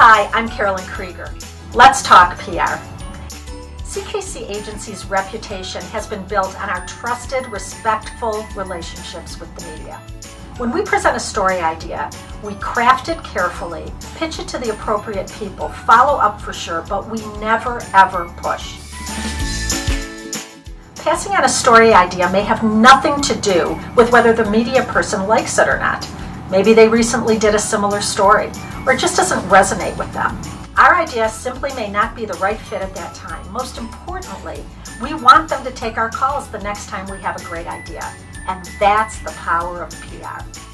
Hi, I'm Carolyn Krieger. Let's talk PR. CKC Agency's reputation has been built on our trusted, respectful relationships with the media. When we present a story idea, we craft it carefully, pitch it to the appropriate people, follow up for sure, but we never ever push. Passing on a story idea may have nothing to do with whether the media person likes it or not. Maybe they recently did a similar story, or it just doesn't resonate with them. Our idea simply may not be the right fit at that time. Most importantly, we want them to take our calls the next time we have a great idea. And that's the power of PR.